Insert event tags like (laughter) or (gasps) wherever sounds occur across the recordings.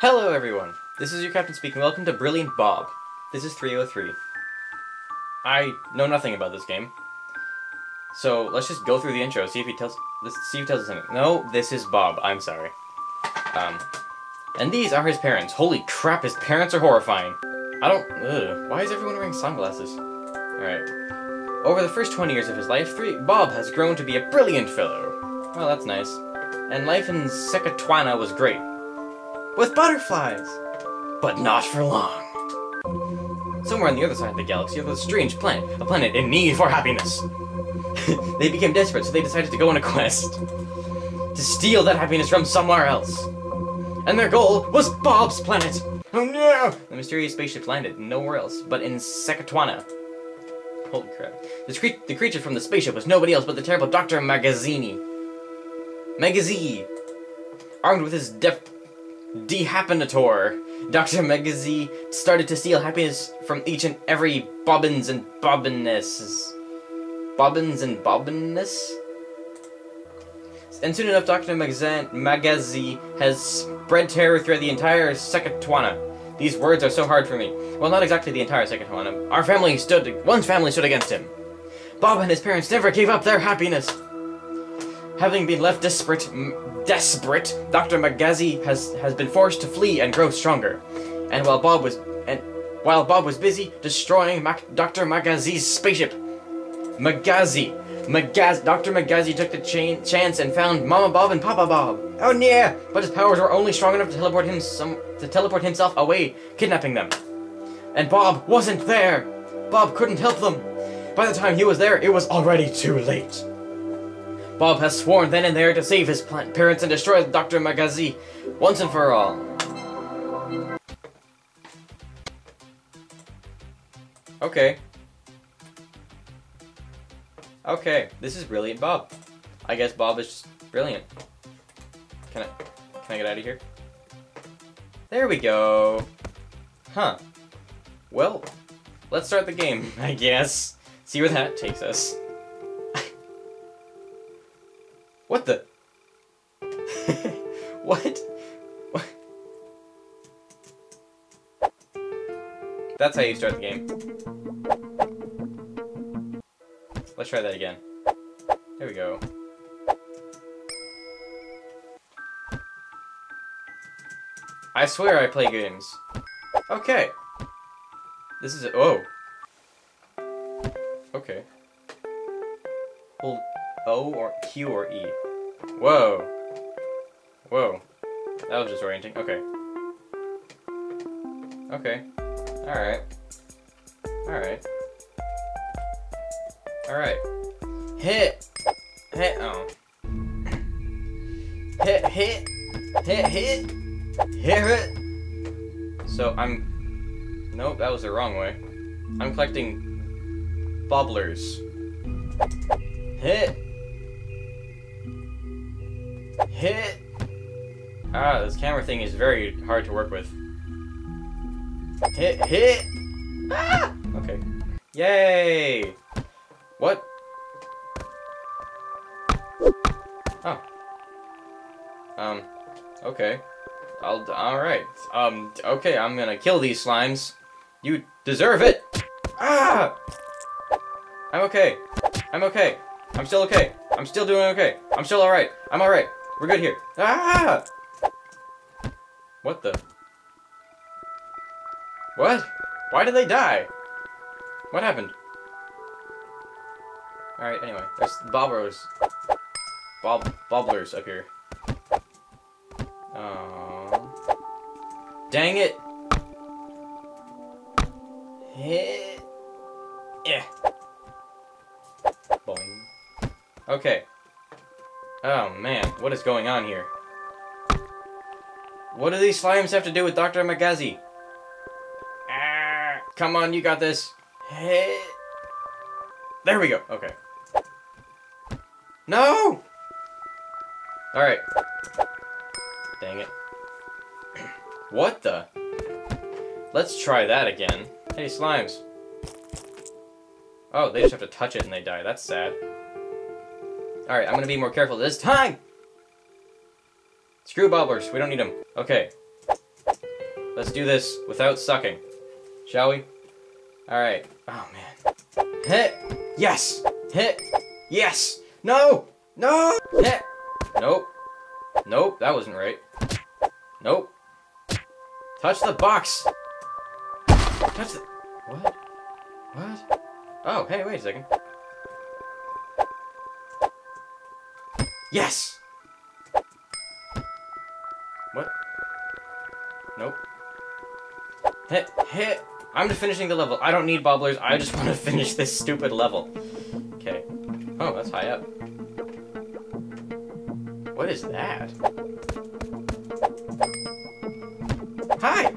Hello, everyone. This is your captain speaking. Welcome to Brilliant Bob. This is 303. I know nothing about this game, so let's just go through the intro. See if he tells. Let's see if he tells us anything. No, this is Bob. I'm sorry. Um, and these are his parents. Holy crap, his parents are horrifying. I don't. Ugh. Why is everyone wearing sunglasses? All right. Over the first 20 years of his life, three, Bob has grown to be a brilliant fellow. Well, that's nice. And life in Sekotwana was great. With butterflies! But not for long. Somewhere on the other side of the galaxy was a strange planet, a planet in need for happiness. (laughs) they became desperate, so they decided to go on a quest. To steal that happiness from somewhere else. And their goal was Bob's planet! Oh no! The mysterious spaceship landed nowhere else but in Sekotwana. Holy crap. This cre- the creature from the spaceship was nobody else but the terrible Dr. Magazzini. Magazine! Armed with his def- Dehappinator, Dr. Magazi started to steal happiness from each and every bobbins and bobbinesses. Bobbins and bobbinness? And soon enough, Dr. Magazi has spread terror throughout the entire Sekotwana. These words are so hard for me. Well, not exactly the entire Sekotwana. Our family stood, one's family stood against him. Bob and his parents never gave up their happiness. Having been left desperate, desperate, Dr. Magazi has has been forced to flee and grow stronger. And while Bob was and while Bob was busy destroying Mac- Dr. Magazi's spaceship, Magazi, Magaz, Dr. Magazi took the chain, chance and found Mama Bob and Papa Bob. Oh yeah! But his powers were only strong enough to teleport him some to teleport himself away, kidnapping them. And Bob wasn't there. Bob couldn't help them. By the time he was there, it was already too late. Bob has sworn then and there to save his plant parents and destroy Dr. Magazi once and for all. Okay. Okay, this is brilliant, Bob. I guess Bob is just brilliant. Can I can I get out of here? There we go. Huh. Well, let's start the game, (laughs) I guess. See where that takes us. What the? (laughs) what? what? That's how you start the game. Let's try that again. There we go. I swear I play games. Okay. This is oh. O or Q or E. Whoa. Whoa. That was disorienting. Okay. Okay. Alright. Alright. Alright. Hit! Hit! Oh. Hit, hit! Hit, hit! Hit it! So I'm. Nope, that was the wrong way. I'm collecting bobblers. Hit! Hit! Ah, this camera thing is very hard to work with. Hit, hit! Ah! Okay. Yay! What? Oh. Um, okay. I'll, alright. Um, okay, I'm gonna kill these slimes. You deserve it! Ah! I'm okay. I'm okay. I'm still okay. I'm still doing okay. I'm still alright. I'm alright. We're good here. Ah! What the? What? Why did they die? What happened? Alright, anyway. There's bobbers. Bob bobblers up here. Oh. Dang it! Yeah. Boing. Okay. Oh man, what is going on here? What do these slimes have to do with Dr. Magazi? Ah, come on, you got this. Hey. There we go. Okay. No! Alright. Dang it. (clears throat) What the? Let's try that again. Hey, slimes. Oh, they just have to touch it and they die. That's sad. Alright, I'm gonna be more careful this time! Screw bobblers, we don't need them. Okay. let's do this without sucking. Shall we? Alright. Oh, man. Hit! Yes! Hit! Yes! No! No! Hit! Nope. Nope, that wasn't right. Nope. Touch the box! Touch the... What? What? Oh, hey, wait a second. Yes! What? Nope. Hit, hit! I'm just finishing the level. I don't need bobblers. I just (laughs) want to finish this stupid level. Okay. Oh, that's high up. What is that? Hi!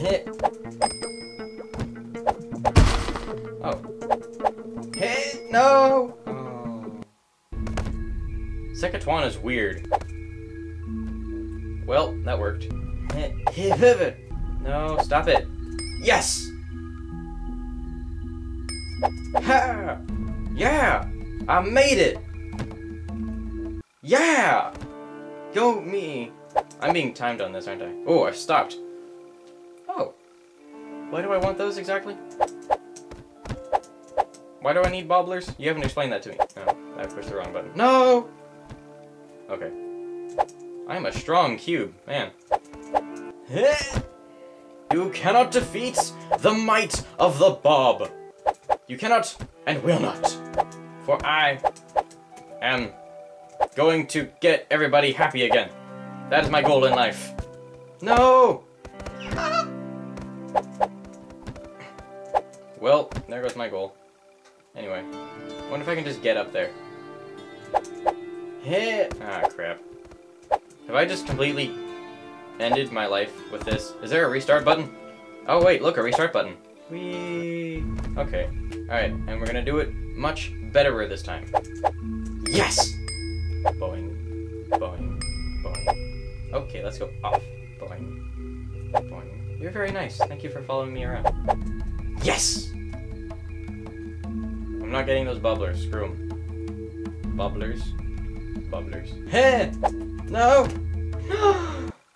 Hit. No! Oh. Is weird. Well, that worked. No, stop it. Yes! Ha! Yeah! I made it! Yeah! Go me! I'm being timed on this, aren't I? Oh, I stopped. Oh. Why do I want those exactly? Why do I need bobblers? You haven't explained that to me. No, I pushed the wrong button. No! Okay. I'm a strong cube, man. You cannot defeat the might of the Bob. You cannot and will not. For I am going to get everybody happy again. That is my goal in life. No! (laughs) Well, there goes my goal. Anyway, wonder if I can just get up there. Hit! Ah, crap. Have I just completely ended my life with this? Is there a restart button? Oh wait, look, a restart button. Whee! Okay. Alright, and we're gonna do it much better this time. Yes! Boing, boing, boing. Okay, let's go off. Boing, boing. You're very nice. Thank you for following me around. Yes! I'm not getting those bubblers. Screw them. Bubblers. Bubblers. Hey! No!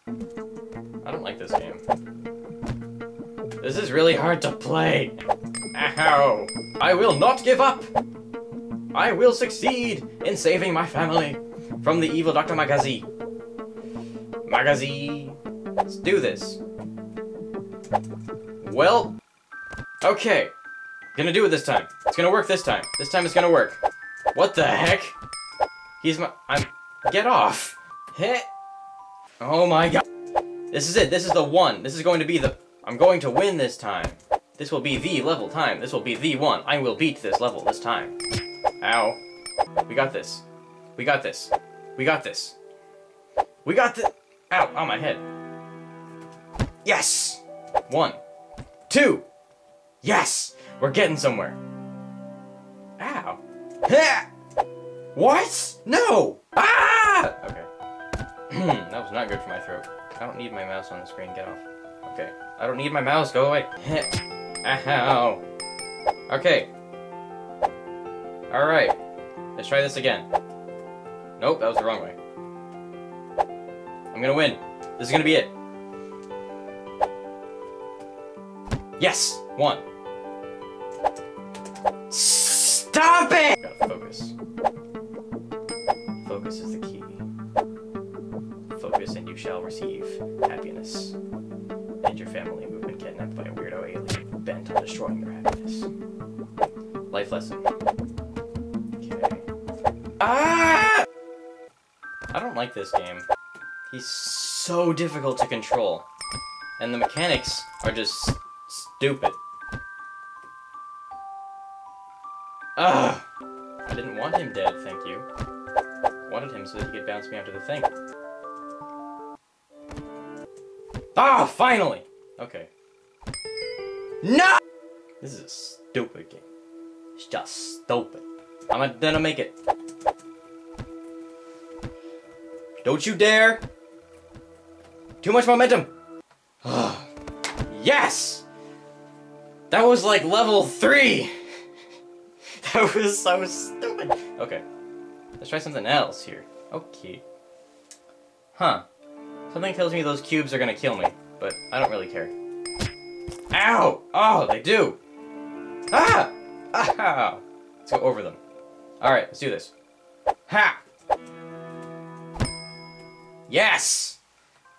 (gasps) I don't like this game. This is really hard to play. Ow! I will not give up! I will succeed in saving my family from the evil Dr. Magazi. Magazi. Let's do this. Well, okay. Gonna do it this time. It's gonna work this time. This time it's gonna work. What the heck? He's my- I'm- Get off! Hit! Oh my god. This is it. This is the one. This is going to be the... I'm going to win this time. This will be the level time. This will be the one. I will beat this level this time. Ow. We got this. We got this. We got this. We got the... Ow, on my head. Yes! One. Two. Yes! We're getting somewhere. Ow. Ha! What? No! Ah! Okay. (clears throat) that was not good for my throat. I don't need my mouse on the screen. Get off. Okay. I don't need my mouse. Go away. Ow. Okay. Alright. Let's try this again. Nope, that was the wrong way. I'm gonna win. This is gonna be it. Yes! One. Stop it! Focus. Focus is the key. Focus and you shall receive happiness. And your family who have been kidnapped by a weirdo alien bent on destroying your happiness. Life lesson. Okay. Ah! I don't like this game. He's so difficult to control. And the mechanics are just stupid. Ugh! I didn't want him dead, thank you. Wanted him so that he could bounce me onto the thing. Ah, finally! Okay. No! This is a stupid game. It's just stupid. I'm gonna make it. Don't you dare! Too much momentum! yes! That was like level 3! (laughs) that was so stupid. Okay. Let's try something else here. Okay. Huh. Something tells me those cubes are gonna kill me, but I don't really care. Ow! Oh, they do! Ah! Ow! Let's go over them. Alright, let's do this. Ha! Yes!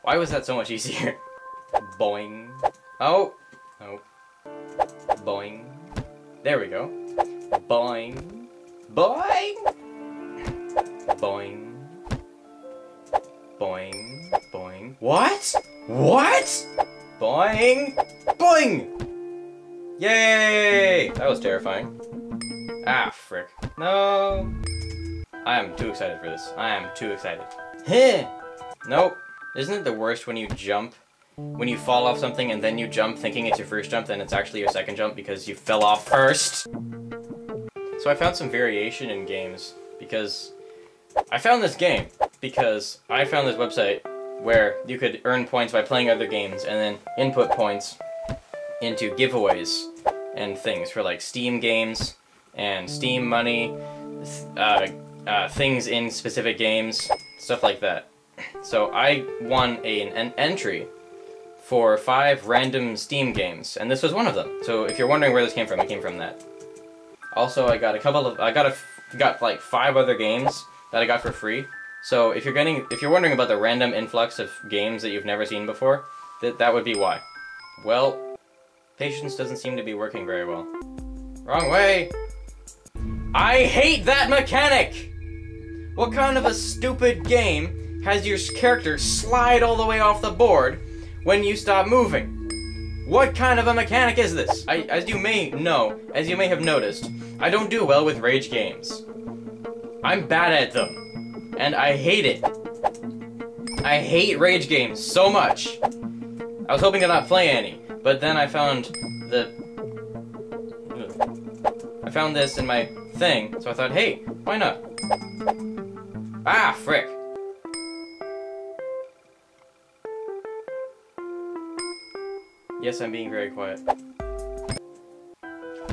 Why was that so much easier? (laughs) Boing. Oh! Oh. Boing. There we go. Boing. Boing! Boing. Boing. Boing. What? What? Boing! Boing! Yay! That was terrifying. Ah, frick. No. I am too excited for this. I am too excited. Heh! Nope. Isn't it the worst when you jump? When you fall off something and then you jump thinking it's your first jump, then it's actually your second jump because you fell off first? So I found some variation in games because I found this game because I found this website where you could earn points by playing other games and then input points into giveaways and things for like Steam games and Steam money, uh, uh, things in specific games, stuff like that. So I won a, an entry for five random Steam games, and this was one of them. So if you're wondering where this came from, it came from that. Also, I got a couple of, I got a, got like five other games that I got for free. So if you're getting, if you're wondering about the random influx of games that you've never seen before, that that would be why. Well, patience doesn't seem to be working very well. Wrong way! I hate that mechanic! What kind of a stupid game has your character slide all the way off the board when you stop moving? What kind of a mechanic is this? I, as you may know, as you may have noticed, I don't do well with rage games. I'm bad at them. And I hate it. I hate rage games so much. I was hoping to not play any, but then I found the... I found this in my thing, so I thought, hey, why not? Ah, frick. Yes, I'm being very quiet.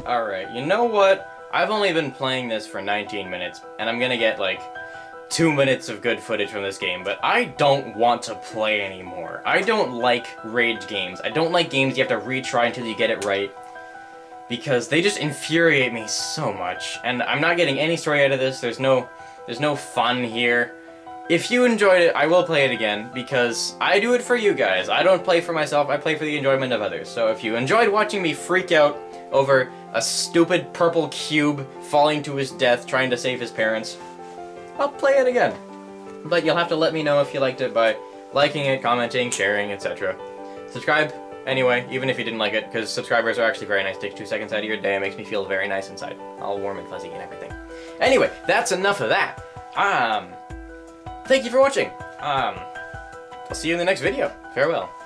Alright, you know what? I've only been playing this for 19 minutes, and I'm gonna get, like, two minutes of good footage from this game, but I don't want to play anymore. I don't like rage games. I don't like games you have to retry until you get it right because they just infuriate me so much, and I'm not getting any story out of this. There's no, there's no fun here. If you enjoyed it, I will play it again, because I do it for you guys. I don't play for myself, I play for the enjoyment of others. So if you enjoyed watching me freak out over a stupid purple cube falling to his death trying to save his parents, I'll play it again. But you'll have to let me know if you liked it by liking it, commenting, sharing, etc. Subscribe Anyway, even if you didn't like it, because subscribers are actually very nice. Takes two seconds out of your day. It makes me feel very nice inside. All warm and fuzzy and everything. Anyway, that's enough of that. Um, thank you for watching. Um, I'll see you in the next video. Farewell.